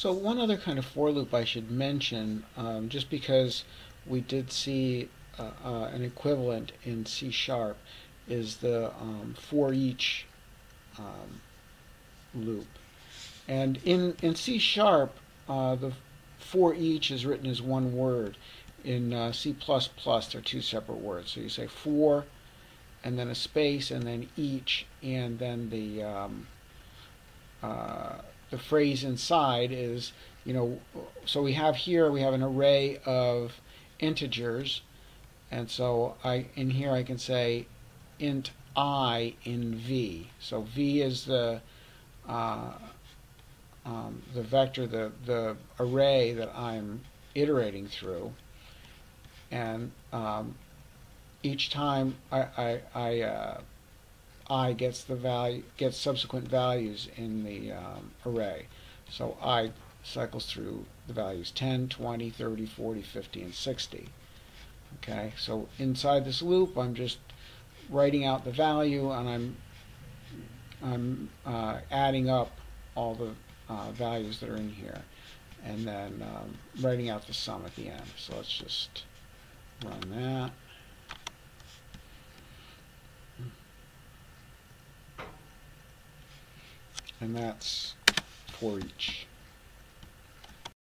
So one other kind of for loop I should mention, um, just because we did see uh, uh, an equivalent in C sharp, is the um, for each um, loop. And in, in C sharp, uh, the for each is written as one word. In uh, C++, they're two separate words. So you say for, and then a space, and then each, and then the um, uh, the phrase inside is, you know, so we have here we have an array of integers, and so I in here I can say int i in v. So v is the uh, um, the vector, the the array that I'm iterating through, and um, each time I I, I uh, i gets the value gets subsequent values in the um, array. So i cycles through the values 10, 20, 30, 40, 50, and 60. Okay, so inside this loop, I'm just writing out the value, and I'm I'm uh, adding up all the uh, values that are in here, and then um, writing out the sum at the end. So let's just run that. And that's for each.